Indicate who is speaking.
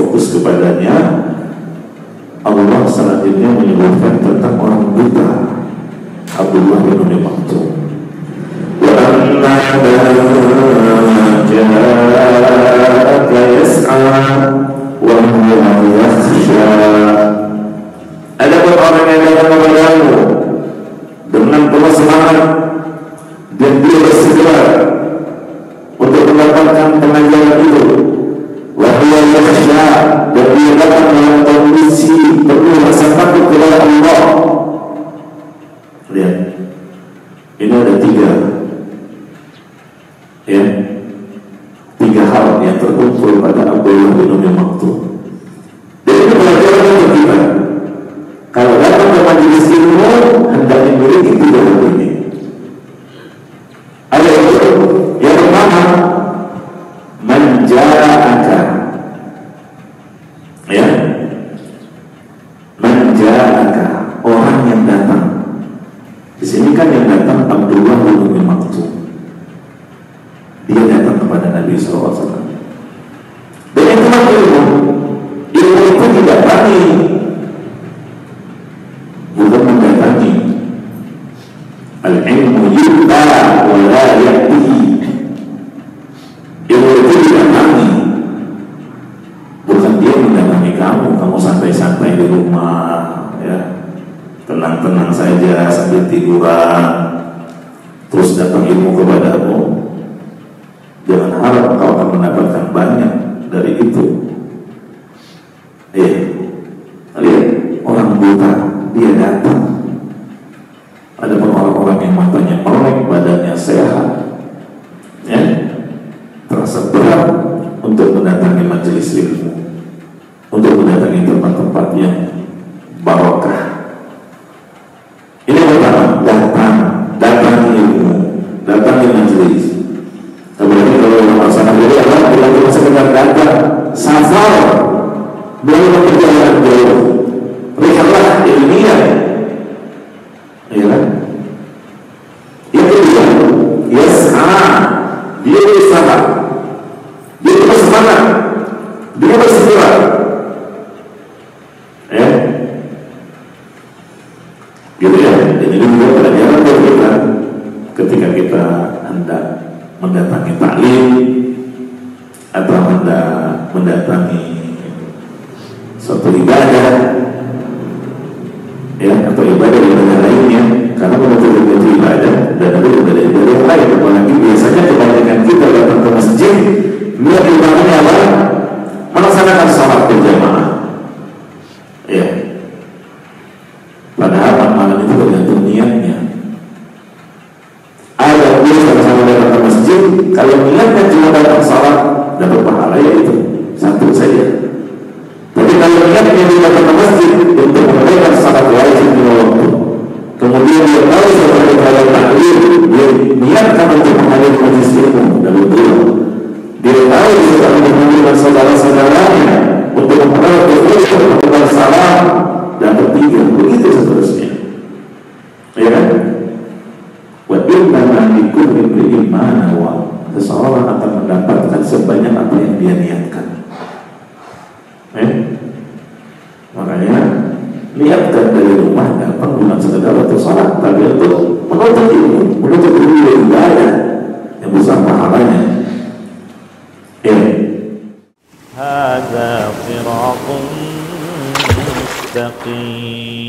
Speaker 1: fokus kepadanya Allah selanjutnya menyebutkan tentang orang buta Abdullah bin Umi Maktum. Wa anna ja'aka ada orang yang datang kepadamu dengan penuh semangat dan dia bersegera ya. Tiga hal yang terkumpul pada Abdullah bin Umi Maktum dan ini pelajaran untuk kita kalau datang ke majelis ilmu hendaknya memiliki tiga hal ini. Ada itu yang pertama menjaaka ya. Menjaaka orang yang datang. Di sini kan yang datang Abdullah bin Umi Maktum dia datang kepada Nabi SAW dan itu ilmu ilmu itu tidak tani bukan mendatangi al-ilmu yuta wa la ilmu itu didatangi bukan dia mendatangi kamu kamu santai-santai di rumah ya. Tenang-tenang saja sambil tiduran. Terus datang ilmu kepadamu kau akan mendapatkan banyak dari itu eh lihat orang buta dia datang. Ada orang-orang yang matanya melek badannya sehat ya terasa berat untuk mendatangi majelis ilmu untuk mendatangi tempat-tempat yang ya kan? Yang kedua yas'a. Dia berusaha dia bersemangat. Dia bersegera ya. Gitu ya. Dan ini juga pelajaran buat kita. Ketika kita hendak mendatangi taklim atau hendak mendatangi suatu ibadah ya atau ibadah ibadah cada dia niatkan eh? makanya niatkan dari rumah datang bukan sekedar untuk sholat tapi untuk menuntut ilmu menuntut ilmu ibadah yang besar pahalanya eh
Speaker 2: هذا صراط مستقيم